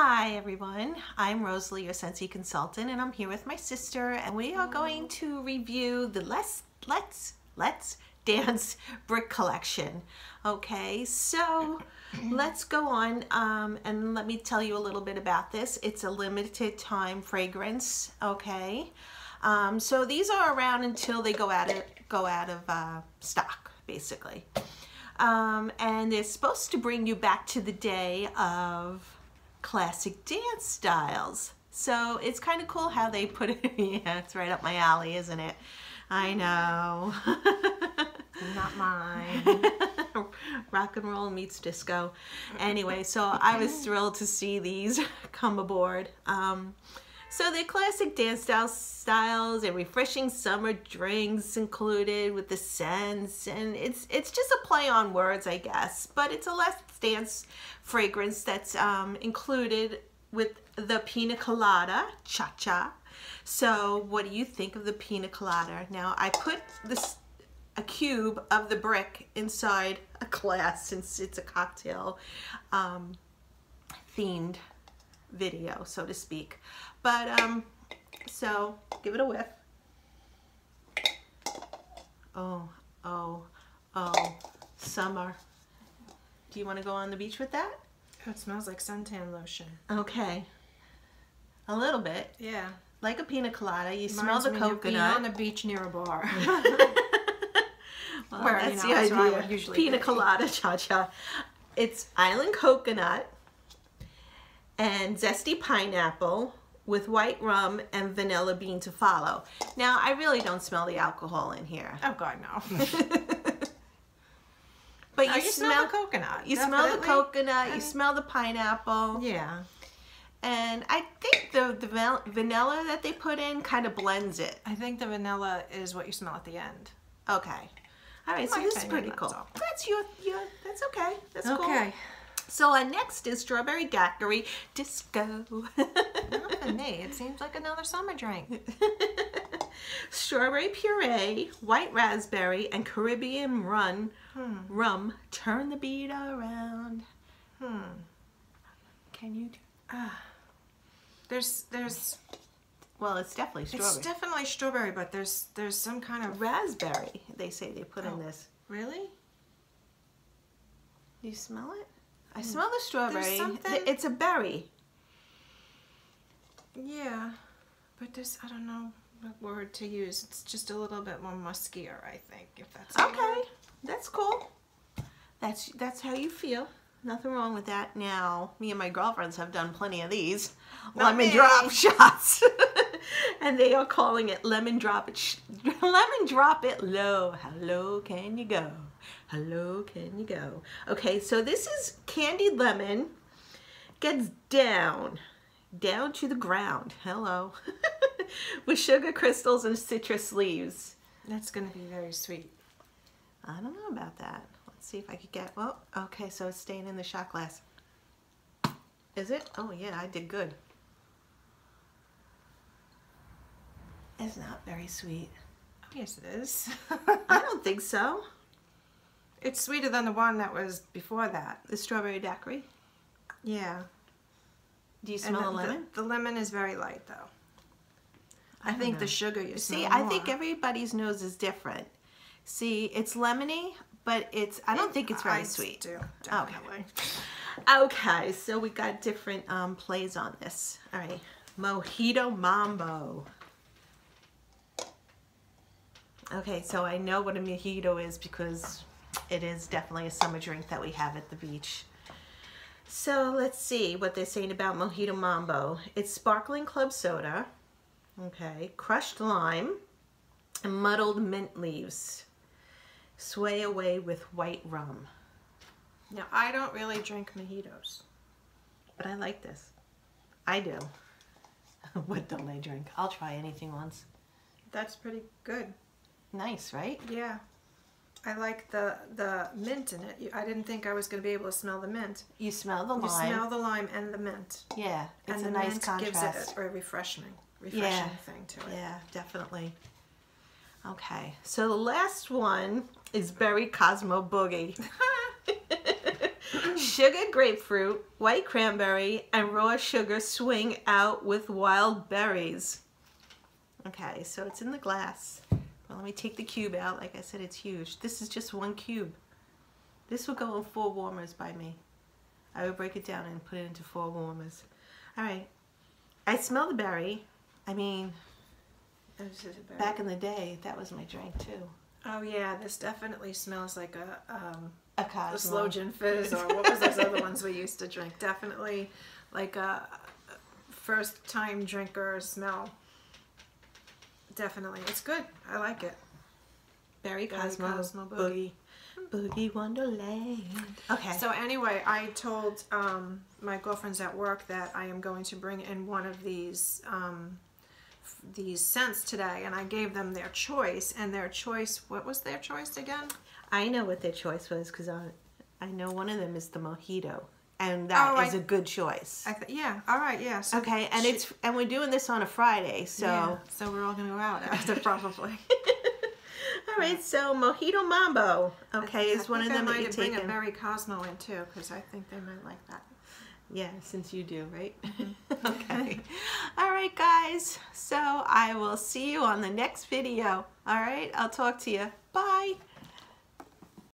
Hi everyone, I'm Rosalie, your Scentsy consultant, and I'm here with my sister, and we are going to review the Let's Let's Let's Dance brick collection. Okay, so let's go on um, and let me tell you a little bit about this. It's a limited time fragrance. Okay, um, so these are around until they go out of go out of uh, stock, basically. Um, and they're supposed to bring you back to the day of classic dance styles. So it's kind of cool how they put it. yeah, it's right up my alley, isn't it? I know. Not mine. Rock and roll meets disco. Anyway, so I was thrilled to see these come aboard. Um, so they're classic dance style styles and refreshing summer drinks included with the scents, and it's it's just a play on words, I guess. But it's a Let's Dance fragrance that's um, included with the Pina Colada Cha Cha. So what do you think of the Pina Colada? Now I put this a cube of the brick inside a glass since it's a cocktail um, themed video, so to speak. But, um, so, give it a whiff. Oh, oh, oh, summer. Do you want to go on the beach with that? Oh, it smells like suntan lotion. Okay. A little bit. Yeah. Like a pina colada. You Reminds smell the of being coconut. on the beach near a bar. well, Where, you that's know, the that's where I idea. usually Pina colada cha-cha. It's island coconut and zesty pineapple with white rum and vanilla bean to follow. Now, I really don't smell the alcohol in here. oh God, no. But Oh, you, you smell, the coconut. You smell the definitely. coconut, you And- smell the pineapple. Yeah. And I think the, the vanilla that they put in kind of blends it. I think the vanilla is what you smell at the end. Okay. All right, so this is pretty cool. that's. That's your, your, that's okay. That's cool. Okay. So uh, next is strawberry daiquiri disco. Not for me. It seems like another summer drink. strawberry puree, white raspberry, and Caribbean run rum. Turn the beat around. Hmm. Can you? Do? There's there's Well, it's definitely strawberry. it's definitely strawberry, but there's there's some kind of raspberry. They say they put Oh. in this. really. Do you smell it? I smell the strawberry. It's a berry. Yeah, but there's I don't know what word to use. It's just a little bit more muskier, I think, if that's Okay, that's cool. That's that's how you feel. Nothing wrong with that. Now, me and my girlfriends have done plenty of these Not lemon me. drop shots, and they are calling it lemon drop it. Sh- lemon drop it low. How low can you go? How low can you go? Okay, so this is candied lemon. Gets down, down to the ground. Hello, with sugar crystals and citrus leaves. That's gonna be very sweet. I don't know about that. Let's see if I could get, well, okay, so it's staying in the shot glass. Is it? Oh yeah, I did good. It's not very sweet. Oh, yes, it is. I don't think so. It's sweeter than the one that was before that. The strawberry daiquiri. Yeah. Do you smell the, the, lemon? The, lemon is very light, though. I, don't think know. the sugar you See, I think everybody's nose is different. See, it's lemony, but it's, I don't think it's very I sweet. Do, definitely. Okay, so we got different um, plays on this. All right, Mojito Mambo. Okay, so I know what a mojito is because it is definitely a summer drink that we have at the beach. So let's see what they're saying about Mojito Mambo. It's sparkling club soda, okay, crushed lime, and muddled mint leaves. Sway away with white rum. Now, I don't really drink mojitos. But I like this. I do. what don't I drink? I'll try anything once. That's pretty good. Nice, right? Yeah. I like the the mint in it. I didn't think I was going to be able to smell the mint. You smell the lime. You smell the lime and the mint. yeah, it's and a the nice mint contrast. gives it a refreshing, refreshing Yeah. thing to it. Yeah, definitely. Okay, so the last one is Berry Cosmo Boogie. sugar grapefruit, white cranberry, and raw sugar swing out with wild berries. Okay, so it's in the glass. Well, let me take the cube out. Like I said, it's huge. This is just one cube. This would go in four warmers by me. I would break it down and put it into four warmers. All right. I smell the berry. I mean, back in the day, that was my drink too. Oh yeah, this definitely smells like a um, A a Cosmo. Sloe Gin Fizz or what was those other ones we used to drink? Definitely like a first time drinker smell. Definitely, it's good. I like it. Berry Cosmo, Cosmo Boogie. Boogie Wonderland. Okay. So anyway, I told um, my girlfriends at work that I am going to bring in one of these um, f- these scents today, and I gave them their choice. And their choice, what was their choice again? I know what their choice was because I, I know one of them is the mojito, and that Oh, is I- a good choice. I th- yeah, all right, yeah. So okay, and she- it's and we're doing this on a Friday, so yeah, so we're all gonna go out after probably. all right. So mojito mambo, okay, is one of them I that might you're bring a taking. Berry Cosmo in too, because I think they might like that. Yeah, since you do, right? Mm-hmm. okay. All right, guys. So I will see you on the next video. All right, I'll talk to you. Bye.